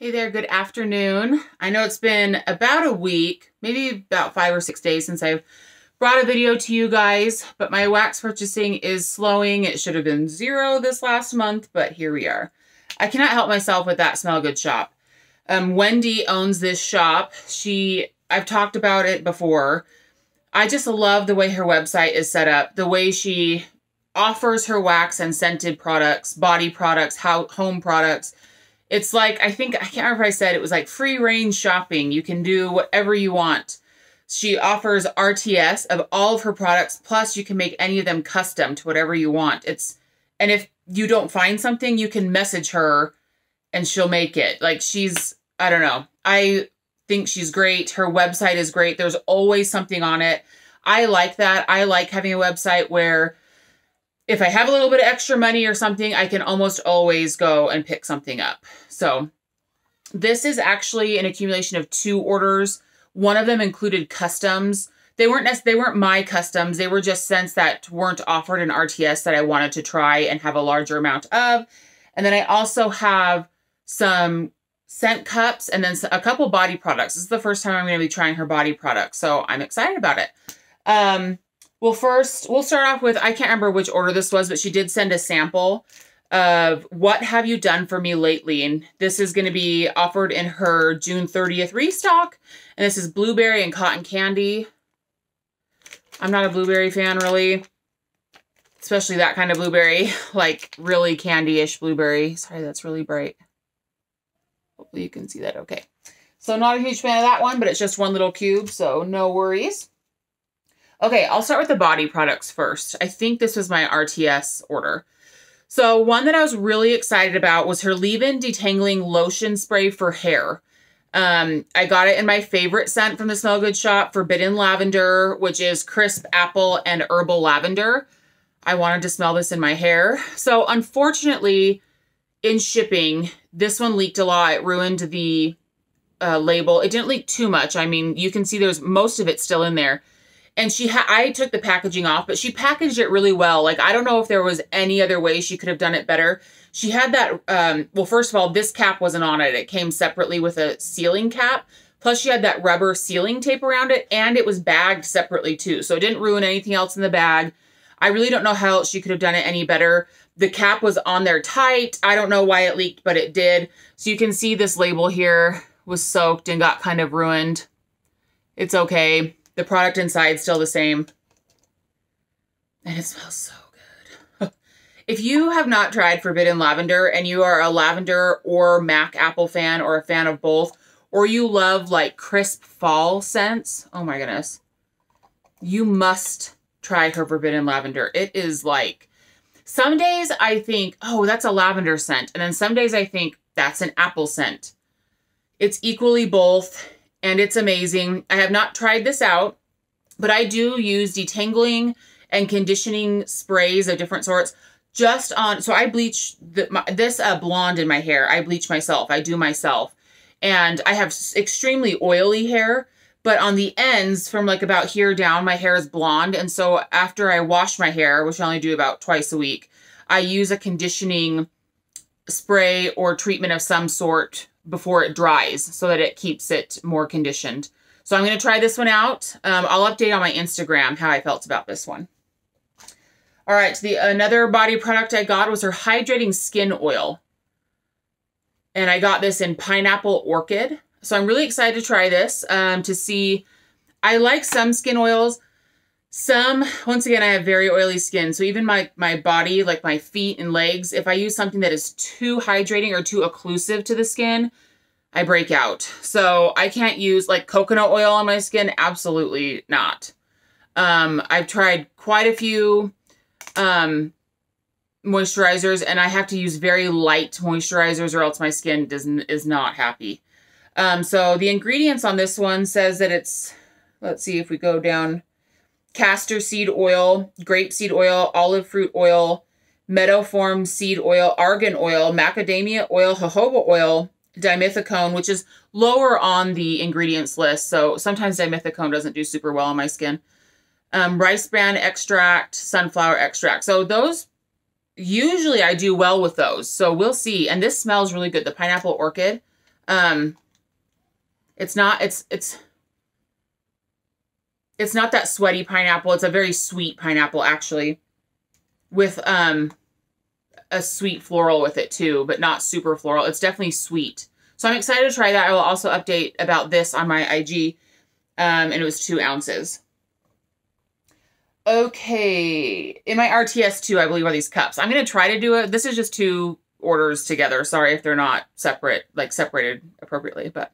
Hey there, good afternoon. I know it's been about a week, maybe about five or six days since I've brought a video to you guys, but my wax purchasing is slowing. It should have been zero this last month, but here we are. I cannot help myself with that Smell Good shop. Um, Wendy owns this shop. She, I've talked about it before. I just love the way her website is set up, the way she offers her wax and scented products, body products, how, home products, it's like, I think, I can't remember if I said it was like free range shopping. You can do whatever you want. She offers RTS of all of her products, plus you can make any of them custom to whatever you want. It's, and if you don't find something, you can message her and she'll make it. Like she's, I don't know. I think she's great. Her website is great. There's always something on it. I like that. I like having a website where if I have a little bit of extra money or something, I can almost always go and pick something up. So this is actually an accumulation of two orders. One of them included customs. They weren't they weren't my customs. They were just scents that weren't offered in RTS that I wanted to try and have a larger amount of. And then I also have some scent cups and then a couple body products. This is the first time I'm going to be trying her body products, so I'm excited about it. Um, well, first, we'll start off with, I can't remember which order this was, but she did send a sample of what have you done for me lately? And this is going to be offered in her June 30th restock. And this is blueberry and cotton candy. I'm not a blueberry fan, really. Especially that kind of blueberry. Like, really candy-ish blueberry. Sorry, that's really bright. Hopefully you can see that okay. So not a huge fan of that one, but it's just one little cube, so no worries. Okay, I'll start with the body products first. I think this was my RTS order. So one that I was really excited about was her leave-in detangling lotion spray for hair. Um, I got it in my favorite scent from the Smell Good shop, Forbidden Lavender, which is crisp apple and herbal lavender. I wanted to smell this in my hair. So unfortunately, in shipping, this one leaked a lot. It ruined the uh, label. It didn't leak too much. I mean, you can see there's most of it still in there and she I took the packaging off, but she packaged it really well. Like I don't know if there was any other way she could have done it better. She had that um well first of all, this cap wasn't on it. It came separately with a sealing cap. Plus she had that rubber sealing tape around it and it was bagged separately too. So it didn't ruin anything else in the bag. I really don't know how else she could have done it any better. The cap was on there tight. I don't know why it leaked, but it did. So you can see this label here was soaked and got kind of ruined. It's okay. The product inside still the same. And it smells so good. if you have not tried Forbidden Lavender and you are a lavender or Mac Apple fan or a fan of both, or you love like crisp fall scents, oh my goodness, you must try her Forbidden Lavender. It is like, some days I think, oh, that's a lavender scent. And then some days I think that's an apple scent. It's equally both and it's amazing. I have not tried this out, but I do use detangling and conditioning sprays of different sorts just on, so I bleach the, my, this uh, blonde in my hair. I bleach myself. I do myself. And I have extremely oily hair, but on the ends from like about here down, my hair is blonde. And so after I wash my hair, which I only do about twice a week, I use a conditioning spray or treatment of some sort before it dries so that it keeps it more conditioned. So I'm going to try this one out. Um, I'll update on my Instagram how I felt about this one. All right, the another body product I got was her hydrating skin oil. And I got this in pineapple orchid. So I'm really excited to try this um, to see. I like some skin oils. Some, once again, I have very oily skin. So even my, my body, like my feet and legs, if I use something that is too hydrating or too occlusive to the skin, I break out. So I can't use like coconut oil on my skin. Absolutely not. Um, I've tried quite a few um, moisturizers and I have to use very light moisturizers or else my skin doesn't is not happy. Um, so the ingredients on this one says that it's, let's see if we go down castor seed oil, grape seed oil, olive fruit oil, meadowfoam seed oil, argan oil, macadamia oil, jojoba oil, dimethicone, which is lower on the ingredients list. So sometimes dimethicone doesn't do super well on my skin. Um, rice bran extract, sunflower extract. So those, usually I do well with those. So we'll see. And this smells really good. The pineapple orchid. Um, it's not, it's, it's, it's not that sweaty pineapple. It's a very sweet pineapple, actually, with um a sweet floral with it too, but not super floral. It's definitely sweet. So I'm excited to try that. I will also update about this on my IG. Um, and it was two ounces. Okay. In my RTS2, I believe, are these cups. I'm going to try to do it. This is just two orders together. Sorry if they're not separate, like separated appropriately, but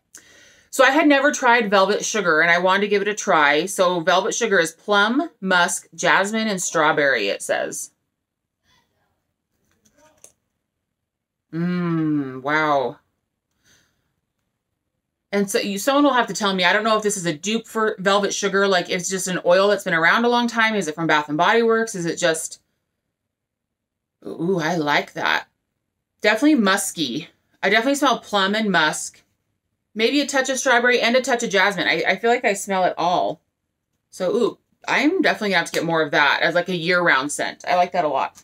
so I had never tried Velvet Sugar and I wanted to give it a try. So Velvet Sugar is plum, musk, jasmine, and strawberry, it says. Mmm, wow. And so you, someone will have to tell me, I don't know if this is a dupe for Velvet Sugar, like it's just an oil that's been around a long time. Is it from Bath & Body Works? Is it just... Ooh, I like that. Definitely musky. I definitely smell plum and musk. Maybe a touch of strawberry and a touch of jasmine. I, I feel like I smell it all. So, ooh, I'm definitely going to have to get more of that as like a year-round scent. I like that a lot.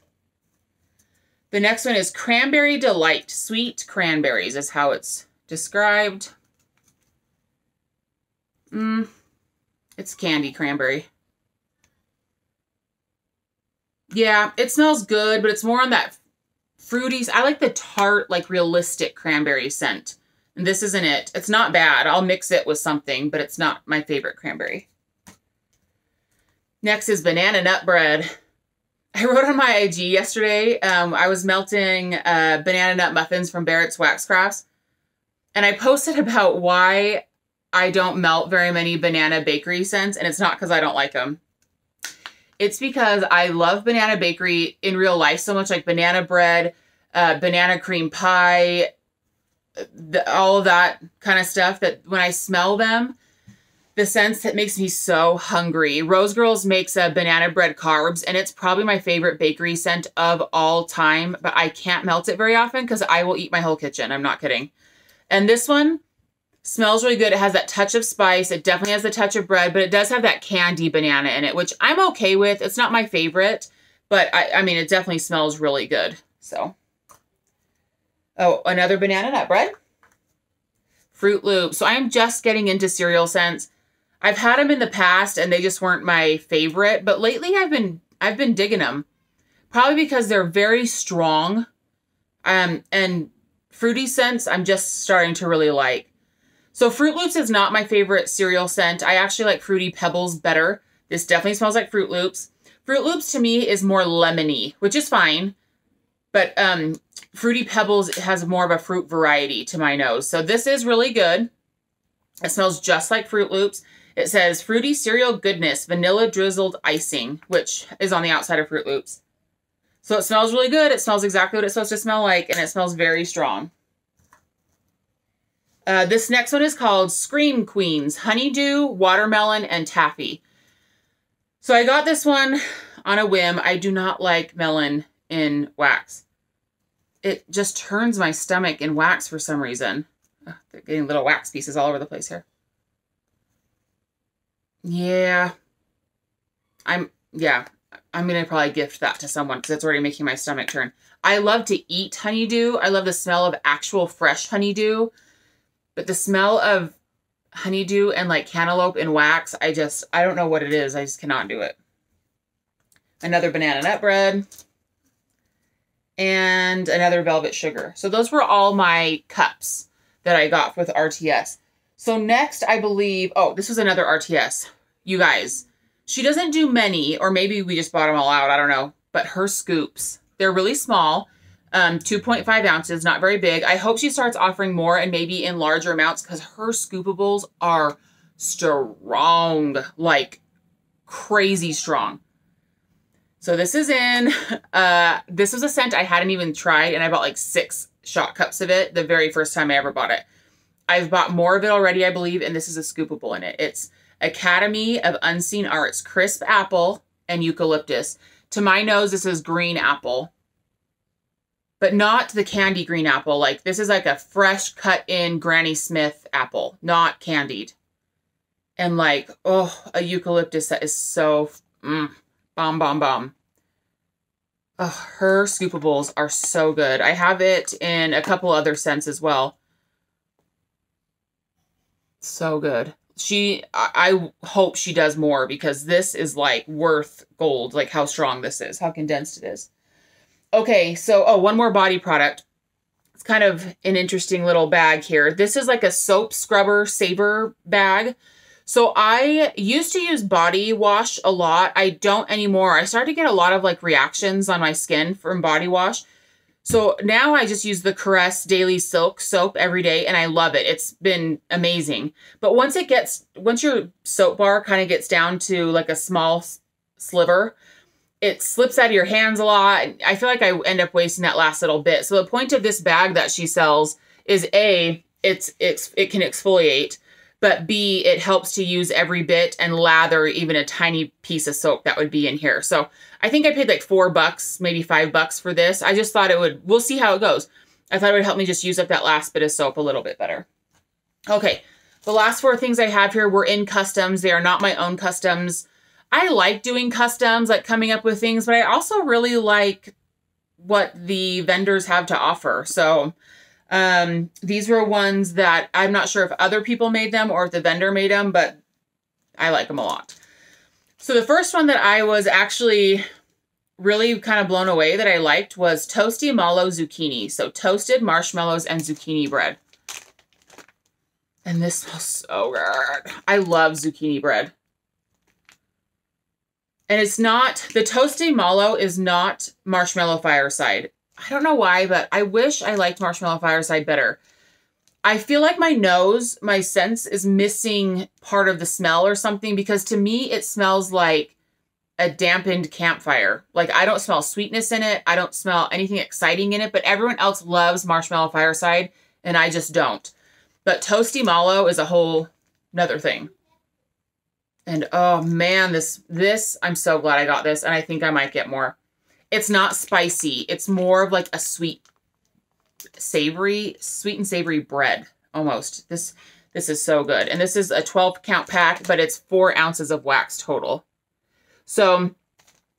The next one is Cranberry Delight. Sweet cranberries is how it's described. Mmm, it's candy cranberry. Yeah, it smells good, but it's more on that fruity. I like the tart, like realistic cranberry scent. This isn't it. It's not bad. I'll mix it with something, but it's not my favorite cranberry. Next is banana nut bread. I wrote on my IG yesterday, um, I was melting uh, banana nut muffins from Barrett's Wax Crafts. And I posted about why I don't melt very many banana bakery scents. And it's not because I don't like them. It's because I love banana bakery in real life so much, like banana bread, uh, banana cream pie, the, all of that kind of stuff that when I smell them, the sense that makes me so hungry. Rose Girls makes a banana bread carbs, and it's probably my favorite bakery scent of all time, but I can't melt it very often because I will eat my whole kitchen. I'm not kidding. And this one smells really good. It has that touch of spice. It definitely has the touch of bread, but it does have that candy banana in it, which I'm okay with. It's not my favorite, but I, I mean, it definitely smells really good. So, oh, another banana nut bread. Fruit Loop. So I'm just getting into cereal scents. I've had them in the past and they just weren't my favorite, but lately I've been I've been digging them. Probably because they're very strong. Um and fruity scents I'm just starting to really like. So Fruit Loops is not my favorite cereal scent. I actually like Fruity Pebbles better. This definitely smells like Fruit Loops. Fruit Loops to me is more lemony, which is fine. But um Fruity Pebbles has more of a fruit variety to my nose. So this is really good. It smells just like Fruit Loops. It says fruity cereal goodness, vanilla drizzled icing, which is on the outside of Fruit Loops. So it smells really good. It smells exactly what it's supposed to smell like, and it smells very strong. Uh, this next one is called Scream Queens, Honeydew, Watermelon, and Taffy. So I got this one on a whim. I do not like melon in wax. It just turns my stomach in wax for some reason. They're getting little wax pieces all over the place here. Yeah. I'm, yeah, I'm going to probably gift that to someone because it's already making my stomach turn. I love to eat honeydew. I love the smell of actual fresh honeydew. But the smell of honeydew and like cantaloupe and wax, I just, I don't know what it is. I just cannot do it. Another banana nut bread. And another velvet sugar. So those were all my cups that I got with RTS. So next, I believe, oh, this was another RTS. You guys, she doesn't do many, or maybe we just bought them all out. I don't know. But her scoops, they're really small, um, 2.5 ounces, not very big. I hope she starts offering more and maybe in larger amounts because her scoopables are strong, like crazy strong. So this is in, uh, this was a scent I hadn't even tried and I bought like six shot cups of it the very first time I ever bought it. I've bought more of it already, I believe, and this is a scoopable in it. It's Academy of Unseen Arts, crisp apple and eucalyptus. To my nose, this is green apple, but not the candy green apple. Like this is like a fresh cut in Granny Smith apple, not candied. And like, oh, a eucalyptus that is so mm, bomb, bomb, bomb. Oh, her scoopables are so good. I have it in a couple other scents as well. So good. She, I, I hope she does more because this is like worth gold, like how strong this is, how condensed it is. Okay, so, oh, one more body product. It's kind of an interesting little bag here. This is like a soap scrubber saver bag. So I used to use body wash a lot. I don't anymore. I started to get a lot of like reactions on my skin from body wash. So now I just use the Caress Daily Silk soap every day and I love it. It's been amazing. But once it gets, once your soap bar kind of gets down to like a small sliver, it slips out of your hands a lot. I feel like I end up wasting that last little bit. So the point of this bag that she sells is A, it's, it's it can exfoliate but B, it helps to use every bit and lather even a tiny piece of soap that would be in here. So I think I paid like four bucks, maybe five bucks for this. I just thought it would, we'll see how it goes. I thought it would help me just use up that last bit of soap a little bit better. Okay, the last four things I have here were in customs. They are not my own customs. I like doing customs, like coming up with things, but I also really like what the vendors have to offer. So um, these were ones that I'm not sure if other people made them or if the vendor made them, but I like them a lot. So the first one that I was actually really kind of blown away that I liked was Toasty Mallow Zucchini. So toasted marshmallows and zucchini bread. And this smells so good. I love zucchini bread. And it's not, the Toasty Mallow is not Marshmallow Fireside. I don't know why, but I wish I liked Marshmallow Fireside better. I feel like my nose, my sense is missing part of the smell or something because to me it smells like a dampened campfire. Like I don't smell sweetness in it. I don't smell anything exciting in it, but everyone else loves Marshmallow Fireside and I just don't. But Toasty Mallow is a whole another thing. And oh man, this this I'm so glad I got this and I think I might get more. It's not spicy. It's more of like a sweet, savory, sweet and savory bread almost. This this is so good. And this is a 12 count pack, but it's four ounces of wax total. So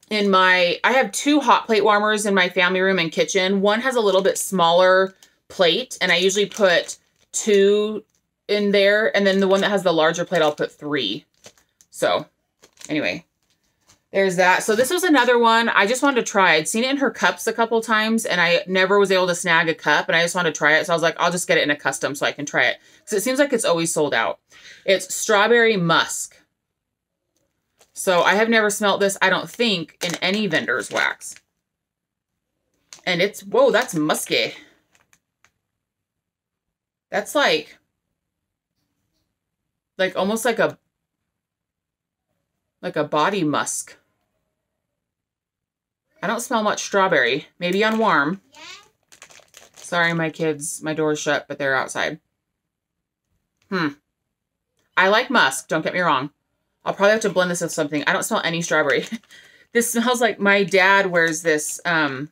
in my, I have two hot plate warmers in my family room and kitchen. One has a little bit smaller plate and I usually put two in there. And then the one that has the larger plate, I'll put three. So anyway, there's that. So this was another one I just wanted to try. I'd seen it in her cups a couple times and I never was able to snag a cup and I just wanted to try it. So I was like, I'll just get it in a custom so I can try it. Because it seems like it's always sold out. It's strawberry musk. So I have never smelt this, I don't think, in any vendor's wax. And it's, whoa, that's musky. That's like, like almost like a, like a body musk. I don't smell much strawberry. Maybe on warm. Sorry, my kids. My door's shut, but they're outside. Hmm. I like musk. Don't get me wrong. I'll probably have to blend this with something. I don't smell any strawberry. this smells like my dad wears this, um,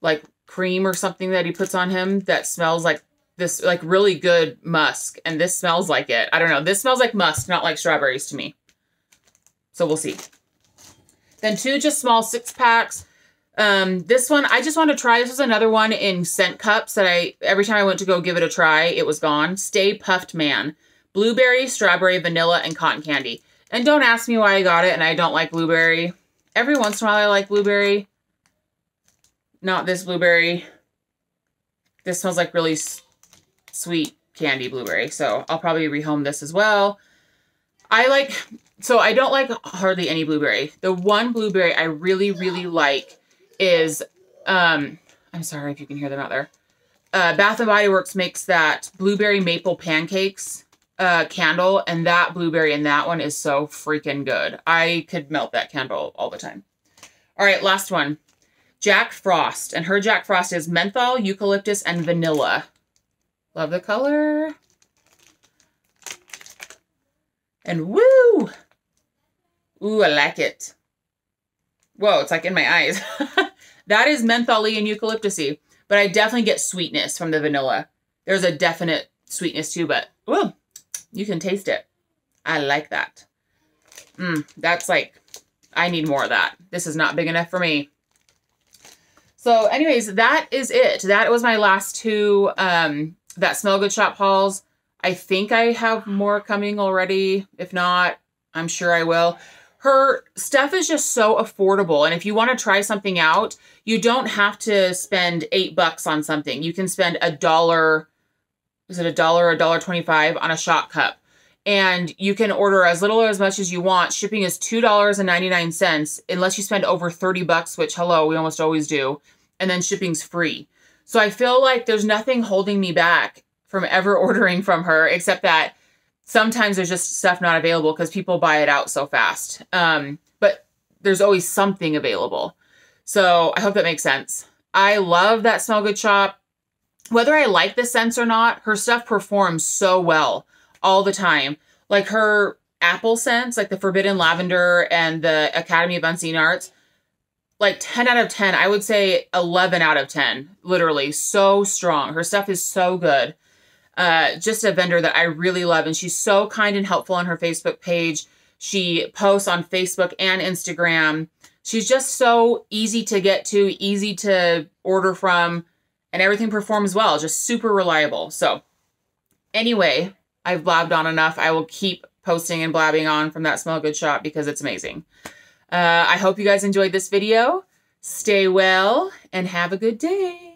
like cream or something that he puts on him that smells like this, like really good musk. And this smells like it. I don't know. This smells like musk, not like strawberries to me. So we'll see. Then two just small six packs. Um, this one, I just want to try. This was another one in scent cups that I, every time I went to go give it a try, it was gone. Stay Puffed Man. Blueberry, strawberry, vanilla, and cotton candy. And don't ask me why I got it, and I don't like blueberry. Every once in a while I like blueberry. Not this blueberry. This smells like really sweet candy blueberry, so I'll probably rehome this as well. I like so I don't like hardly any blueberry. The one blueberry I really, really like is, um, I'm sorry if you can hear them out there. Uh, Bath & Body Works makes that blueberry maple pancakes uh, candle, and that blueberry in that one is so freaking good. I could melt that candle all the time. All right, last one. Jack Frost, and her Jack Frost is menthol, eucalyptus, and vanilla. Love the color. And woo! Ooh, I like it. Whoa, it's like in my eyes. that is mentholy and eucalyptusy, but I definitely get sweetness from the vanilla. There's a definite sweetness too, but whoa, you can taste it. I like that. Mmm, that's like, I need more of that. This is not big enough for me. So anyways, that is it. That was my last two um, That Smell Good Shop hauls. I think I have more coming already. If not, I'm sure I will. Her stuff is just so affordable. And if you want to try something out, you don't have to spend eight bucks on something. You can spend a dollar, is it a dollar or a dollar 25 on a shot cup? And you can order as little or as much as you want. Shipping is $2.99 unless you spend over 30 bucks, which hello, we almost always do. And then shipping's free. So I feel like there's nothing holding me back from ever ordering from her, except that sometimes there's just stuff not available because people buy it out so fast. Um, but there's always something available. So I hope that makes sense. I love that Smell Good shop. Whether I like the scents or not, her stuff performs so well all the time. Like her apple scents, like the Forbidden Lavender and the Academy of Unseen Arts, like 10 out of 10. I would say 11 out of 10, literally. So strong. Her stuff is so good uh, just a vendor that I really love. And she's so kind and helpful on her Facebook page. She posts on Facebook and Instagram. She's just so easy to get to, easy to order from, and everything performs well. Just super reliable. So, anyway, I've blabbed on enough. I will keep posting and blabbing on from that Smell Good shop because it's amazing. Uh, I hope you guys enjoyed this video. Stay well and have a good day.